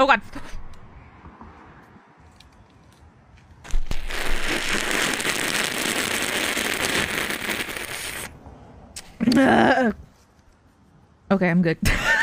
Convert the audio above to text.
Oh god. Uh, okay, I'm good.